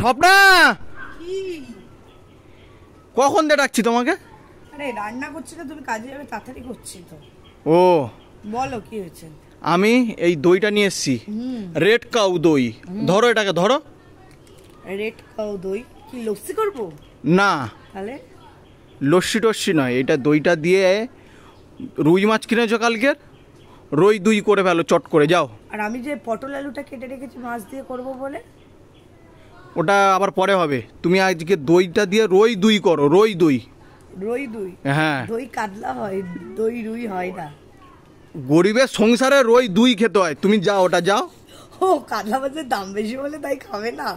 স্বপ্না! কখন দিয়ে ডাকছি তোমাকে? আরে রান্না করছি না তুমি কাজে যাবে তাড়াতাড়ি করছি তো। ও। বলো কি হয়েছে? আমি এই দইটা নিয়ে এসছি। রেড কাউ দই। ধরো এটাকে ধরো। রেড খাও দই? কি লস্যি করব? না। তাহলে? লস্যি টস্যি নয় এটা দইটা দিয়ে রুই মাছ কিনেছো কালকের? রই দুই করে ফেলো চট করে যাও। আর আমি যে পটল আলুটা কেটে রেখেছি মাছ দিয়ে করব বলে? ওটা আবার পরে হবে। তুমি আজকে দইটা দিয়ে রই দুই করো রই দুই। রই দুই? হ্যাঁ। দই কাতলা হয় দই রুই হয় না? গরিবের সংসারে রই দুই খেতে হয়। তুমি যাও ওটা যাও। ও কাতলা মাছের দাম বেশি বলে তাই খাবে না?